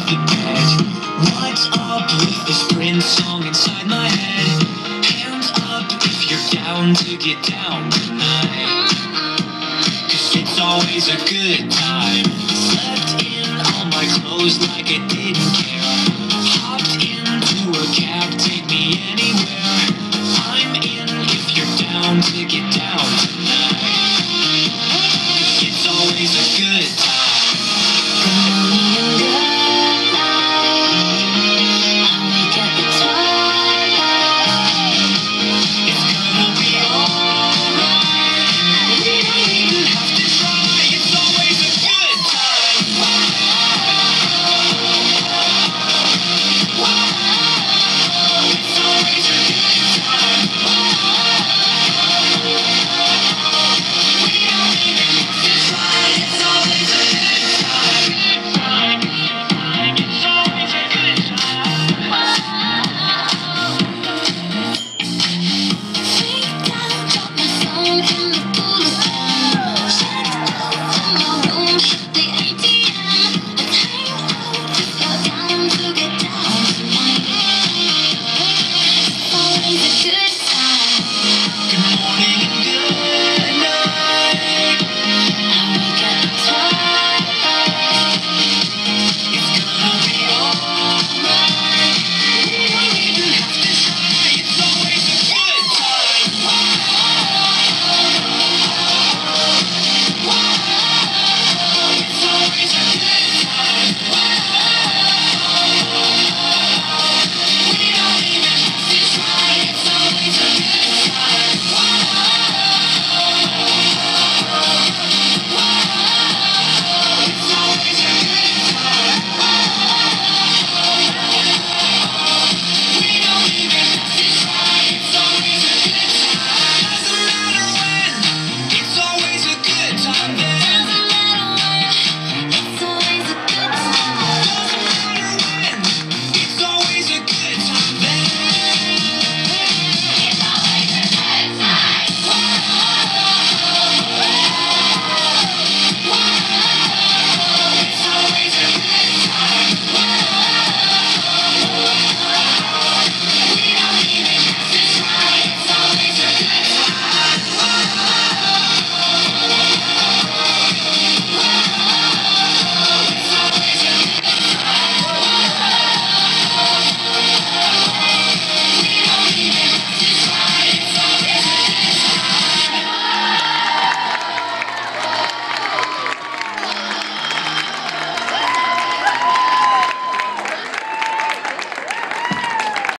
What's up with this Prince song inside my head? Hands up if you're down to get down tonight. Cause it's always a good time. Slept in all my clothes like I did